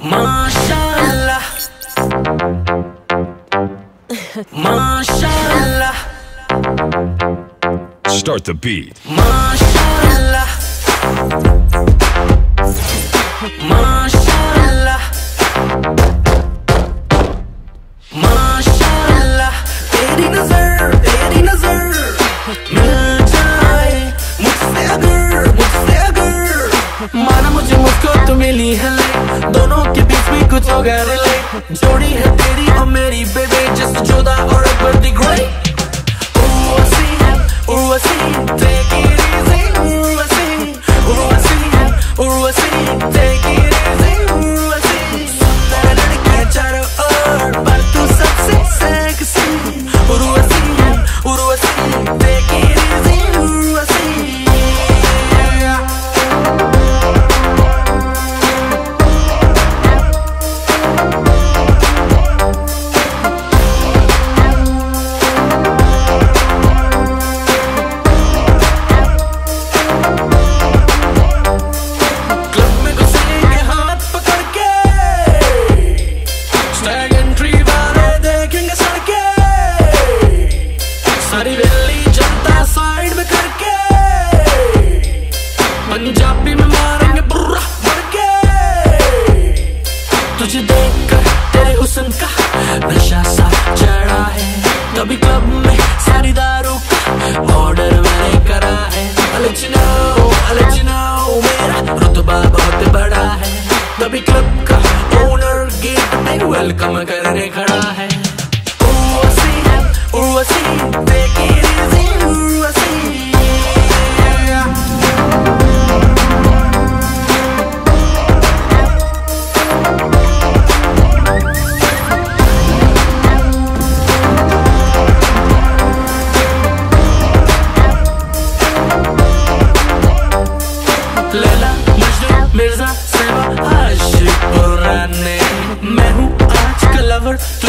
माशाल्लाह। माशाल्लाह। Start the beat. माशाल्लाह। माशाल्लाह। माशाल्लाह। तेरी नज़र तेरी नज़र। मिल जाए मुझसे अगर मुझसे अगर। माना मुझे मुझको तो मिली है बीच में कुछ हो गया रिले जोड़ी है तेरी और मेरी बेबे जस्ट जुदा और Akbar the great Urwasi, Urwasi, take it सारी रैली जनता साइड में करके पंजाबी में मारेंगे बुर्रा भर तुझे देखकर तेरे हुस्न का नशा सा चढ़ा है। तभी क्लब में सारी दारू का ऑर्डर मैंने करा है। You know, मेरा रुतबा बहुत बड़ा है। तभी क्लब का ओनर गेट पे वेलकम करने खड़ा है। का